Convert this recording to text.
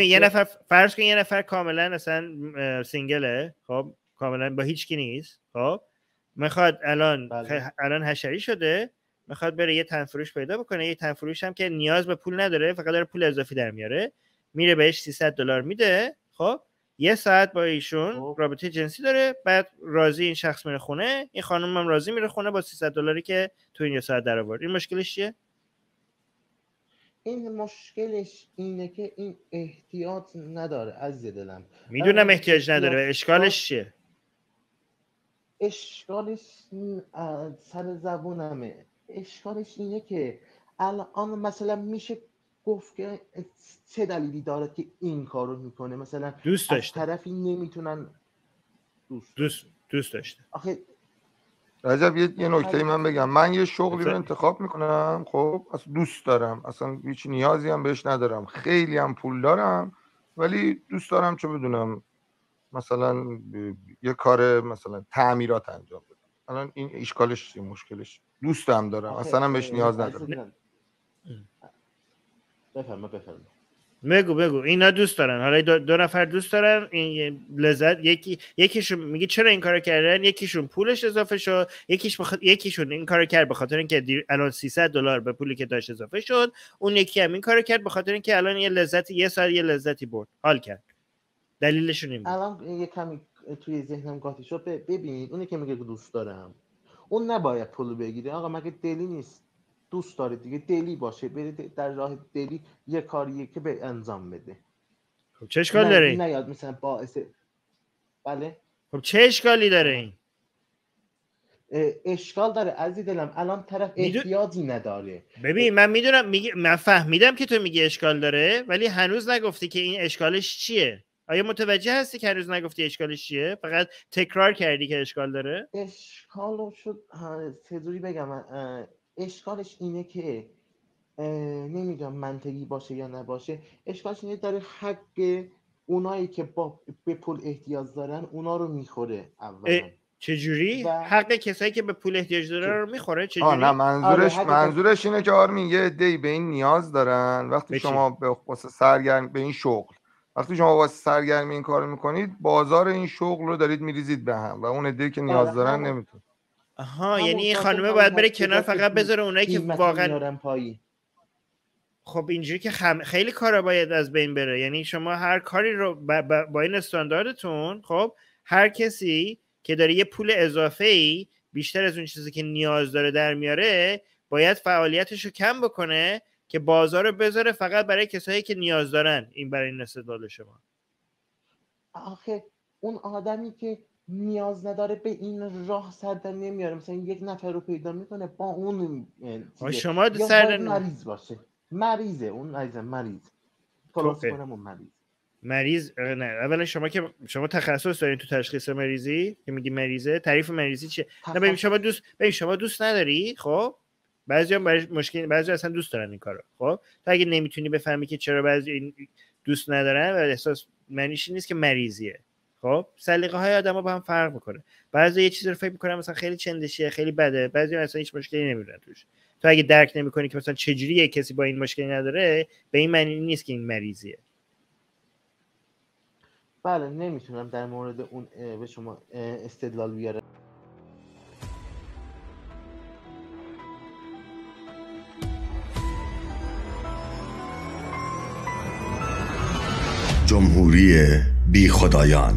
یه نفر فرض کن یه نفر کاملا اصلا سینگله خب؟ کاملا با هیچ کی نیست خب؟ می‌خواد الان بله. الان حشری شده می‌خواد بره یه تنفروش پیدا بکنه یه تنفروش هم که نیاز به پول نداره فقط داره پول اضافی در میاره میره بهش 300 دلار میده خب؟ یه ساعت با ایشون خب. رابطه جنسی داره بعد راضی این شخص میره خونه این خانم هم راضی میره خونه با 300 دلاری که تو این یه ساعت در آورد این مشکلش چیه؟ این مشکلش اینه که این احتیاط نداره عزیز دلم. می‌دونم احتیاج نداره احتیاط- اشکالش چیه؟ اشکالش سر زبونمه. اشکالش اینه که الان مثلا میشه گفت که چه دلیلی داره که این کارو می‌کنه. مثلا دوست از داشته. طرفی نمی‌تونن دوست دوست دوست داشته. آخه رجب یه, یه نکته من بگم. من یه شغلی رو. انتخاب می‌کنم خب اصلا دوست دارم. اصلا هیچ نیازی هم بهش ندارم. خیلی هم پول دارم ولی دوست دارم چه بدونم مثلا ب- یه کار مثلا تعمیرات انجام بدم. الان این اشکالش چیه؟ مشکلش دوستم دارم. اصلا بهش نیاز ندارم. بفرما بفرما بگو بگو. اینا دوست دارن. حالا دو, دو نفر دوست دارن این لذت یکی یکیشون میگه چرا این کارو کردن؟ یکیشون پولش اضافه شد. یکیش بخ... یکیشون این کارو کرد به خاطر اینکه دیر... الان 300 دلار به پولی که داشت اضافه شد. اون یکی هم این کارو کرد به خاطر اینکه الان یه لذتی یه ساعت یه لذتی برد. حال کرد. دلیلشون این الان یه کمی توی ذهنم قاطی شد. ببین اونی که میگه دوست دارم اون نباید پول بگیره. آقا مگه دلی نیست؟ دوست داره دیگه دلی باشه بره در راه دلی یه کاریه که به انجام بده. خب چه اشکال داره این؟ نیاد مثلا باعث بله؟ خب چه اشکالی داره این؟ اشکال داره عزیز دلم. الان طرف احتیاجی نداره. ببین من می‌دونم میگه من فهمیدم که تو میگی اشکال داره ولی هنوز نگفتی که این اشکالش چیه؟ آیا متوجه هستی که هنوز نگفتی اشکالش چیه؟ فقط تکرار کردی که اشکال داره؟ اشکال شد چجوری بگم. اشکالش اینه که نمی‌دونم منطقی باشه یا نباشه. اشکالش اینه داره حق اونایی که با به پول احتیاج دارن اونا رو می‌خوره اولا. چجوری؟ و- حق کسایی که به پول احتیاج داره رو می‌خوره؟ آه چجوری؟ نه منظورش آره، منظورش اینه که آرمین یه عده‌ای به این نیاز دارن. وقتی چی؟ شما به واسه سرگرم به این شغل وقتی شما واسه سرگرمی این کارو می‌کنید بازار این شغل رو دارید میریزید به هم و اون عده‌ای که نیاز آره، دارن نمیتون آها یعنی این خانومه باید بره کنار فقط بذاره اونایی که واقعا پایی خب اینجوری که خم... خیلی کارا باید از بین بره. یعنی شما هر کاری رو با, با... با این استانداردتون خب هر کسی که داره یه پول اضافه ای بیشتر از اون چیزی که نیاز داره در میاره باید فعالیتش رو کم بکنه که بازار رو بذاره فقط برای کسایی که نیاز دارن این برای این استدلال شما. آخه اون آدمی که نیاز نداره به این راه سر نمیاره. مثلا یک نفر رو پیدا می‌کنه با اون. شما سر مریض باشه. مریضه اون عزیزم مریض. خلاص اه. کنم اون مریض. مریض نه. اولا شما که شما تخصص دارین تو تشخیص مریضی؟ که میگی مریضه. تعریف مریضی چیه؟ نه ببین شما دوست ببین شما دوست نداری؟ خب؟ بعضی هم برای مشکل بعضی اصلا دوست دارن این کارو. خب؟ تو اگه نمی‌تونی بفهمی که چرا بعضی دوست ندارن و احساس معنیش نیست که مریضیه. خب سلیقه های آدما با هم فرق می‌کنه. بعضی یه چیزی رو فکر می‌کنن مثلا خیلی چندشیه خیلی بده. بعضی مثلا هیچ مشکلی نمی‌بینن توش. تو اگه درک نمی‌کنی که مثلا چجوری یه کسی با این مشکلی نداره به این معنی نیست که این مریضیه. بله نمی‌تونم در مورد اون به شما استدلال بیارم. جمهوری بی خدایان.